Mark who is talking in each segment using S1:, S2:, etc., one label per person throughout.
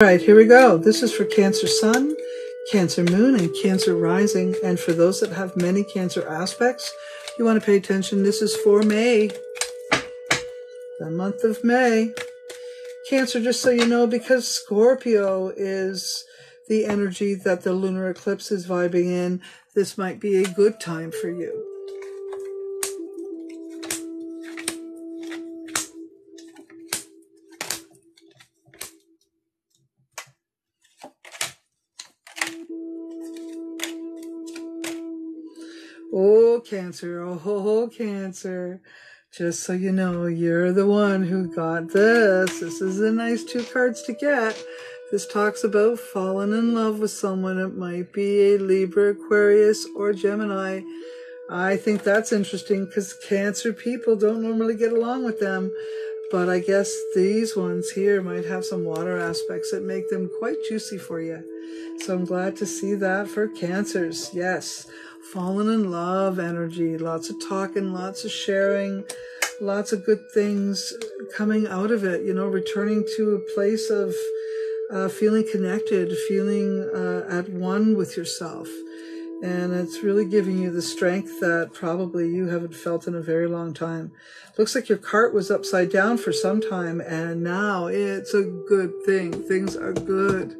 S1: All right, here we go. This is for Cancer Sun, Cancer Moon, and Cancer Rising. And for those that have many Cancer aspects, you want to pay attention. This is for May, the month of May. Cancer, just so you know, because Scorpio is the energy that the lunar eclipse is vibing in, this might be a good time for you. Cancer, oh, Cancer, oh, Cancer. Just so you know, you're the one who got this. This is a nice two cards to get. This talks about falling in love with someone. It might be a Libra, Aquarius, or Gemini. I think that's interesting because Cancer people don't normally get along with them. But I guess these ones here might have some water aspects that make them quite juicy for you. So I'm glad to see that for Cancers. Yes fallen in love energy, lots of talking, lots of sharing, lots of good things coming out of it, you know, returning to a place of uh, feeling connected, feeling uh, at one with yourself. And it's really giving you the strength that probably you haven't felt in a very long time. Looks like your cart was upside down for some time, and now it's a good thing. Things are good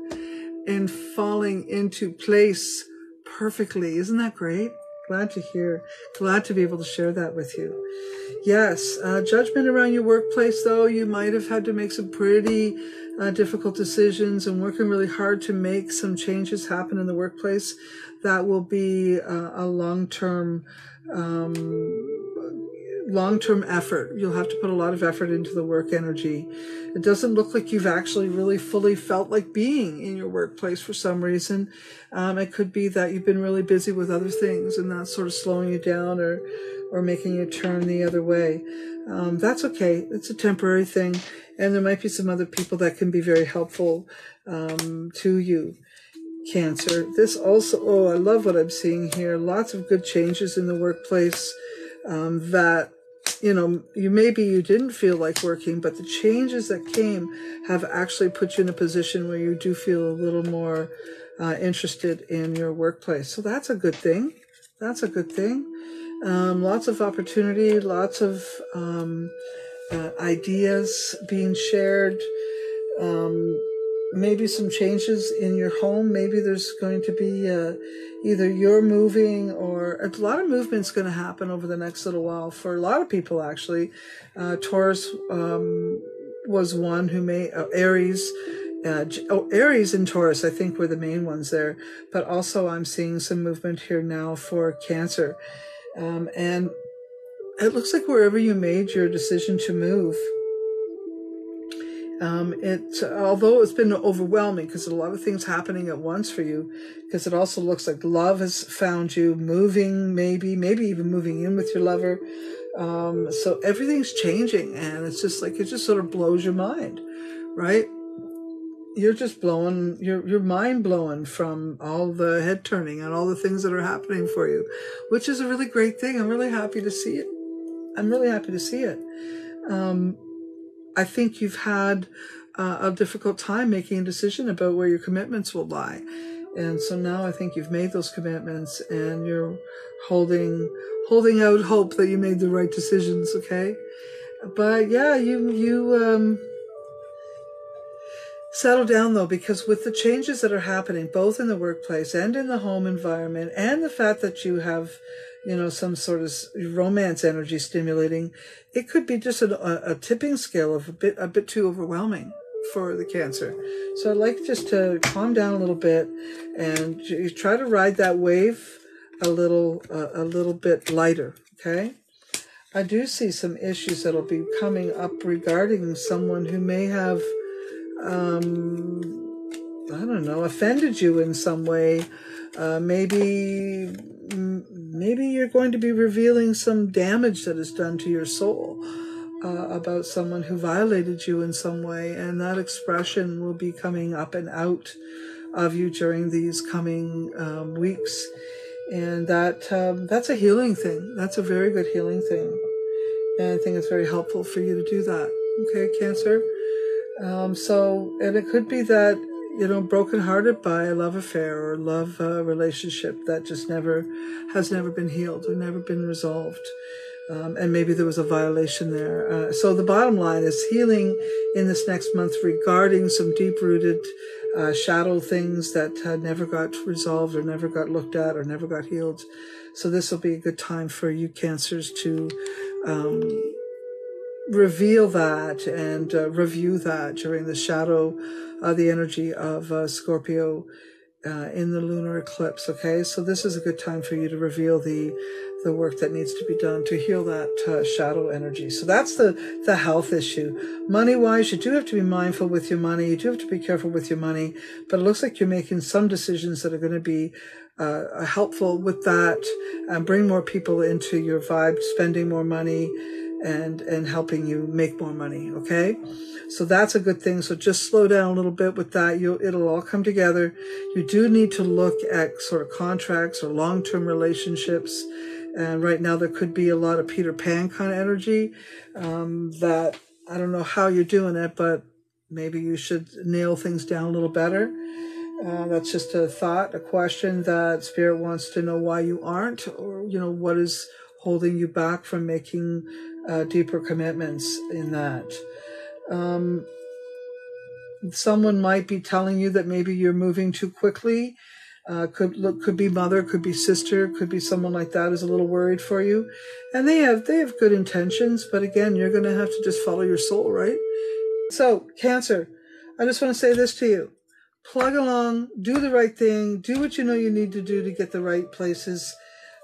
S1: and falling into place perfectly. Isn't that great? Glad to hear. Glad to be able to share that with you. Yes, uh, judgment around your workplace, though, you might have had to make some pretty uh, difficult decisions and working really hard to make some changes happen in the workplace. That will be uh, a long term um, long-term effort. You'll have to put a lot of effort into the work energy. It doesn't look like you've actually really fully felt like being in your workplace for some reason. Um, it could be that you've been really busy with other things and that's sort of slowing you down or, or making you turn the other way. Um, that's okay. It's a temporary thing. And there might be some other people that can be very helpful um, to you. Cancer. This also, oh, I love what I'm seeing here. Lots of good changes in the workplace um, that you know, you maybe you didn't feel like working, but the changes that came have actually put you in a position where you do feel a little more uh, interested in your workplace. So that's a good thing. That's a good thing. Um, lots of opportunity, lots of um, uh, ideas being shared. Um, maybe some changes in your home. Maybe there's going to be uh, either you're moving or a lot of movement's going to happen over the next little while for a lot of people, actually. Uh, Taurus um, was one who made uh, Aries. Uh, oh, Aries and Taurus, I think, were the main ones there. But also, I'm seeing some movement here now for Cancer. Um, and it looks like wherever you made your decision to move, um, it, although it's been overwhelming because a lot of things happening at once for you, because it also looks like love has found you moving, maybe, maybe even moving in with your lover. Um, so everything's changing and it's just like, it just sort of blows your mind, right? You're just blowing, you're, you're mind blowing from all the head turning and all the things that are happening for you, which is a really great thing. I'm really happy to see it. I'm really happy to see it. Um, I think you've had uh, a difficult time making a decision about where your commitments will lie. And so now I think you've made those commitments and you're holding holding out hope that you made the right decisions, okay? But yeah, you you um settle down though because with the changes that are happening both in the workplace and in the home environment and the fact that you have you know, some sort of romance energy stimulating, it could be just a, a, tipping scale of a bit, a bit too overwhelming for the cancer. So I'd like just to calm down a little bit and try to ride that wave a little, uh, a little bit lighter. Okay. I do see some issues that'll be coming up regarding someone who may have, um, I don't know, offended you in some way. Uh, maybe maybe you're going to be revealing some damage that is done to your soul uh, about someone who violated you in some way, and that expression will be coming up and out of you during these coming um, weeks. And that um, that's a healing thing. That's a very good healing thing, and I think it's very helpful for you to do that. Okay, Cancer. Um, so, and it could be that you know, brokenhearted by a love affair or love uh, relationship that just never has never been healed or never been resolved. Um, and maybe there was a violation there. Uh, so the bottom line is healing in this next month regarding some deep rooted uh, shadow things that uh, never got resolved or never got looked at or never got healed. So this will be a good time for you cancers to um, reveal that and uh, review that during the shadow, uh, the energy of uh, Scorpio uh, in the lunar eclipse. Okay, so this is a good time for you to reveal the the work that needs to be done to heal that uh, shadow energy. So that's the the health issue. Money wise, you do have to be mindful with your money. You do have to be careful with your money. But it looks like you're making some decisions that are going to be uh, helpful with that and bring more people into your vibe, spending more money and and helping you make more money okay? So that's a good thing. So just slow down a little bit with that. You it'll all come together. You do need to look at sort of contracts or long-term relationships. And right now there could be a lot of peter pan kind of energy um, that i don't know how you're doing it but maybe you should nail things down a little better. Uh, that's just a thought a question that spirit wants to know why you aren't or you know what is holding you back from making uh, deeper commitments in that. Um, someone might be telling you that maybe you're moving too quickly. Uh, could look could be mother, could be sister, could be someone like that is a little worried for you, and they have they have good intentions, but again, you're going to have to just follow your soul, right? So, Cancer, I just want to say this to you: plug along, do the right thing, do what you know you need to do to get the right places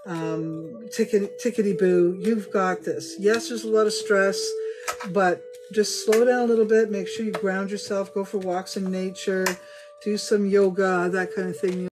S1: um, tickety, tickety boo, you've got this. Yes, there's a lot of stress, but just slow down a little bit. Make sure you ground yourself, go for walks in nature, do some yoga, that kind of thing.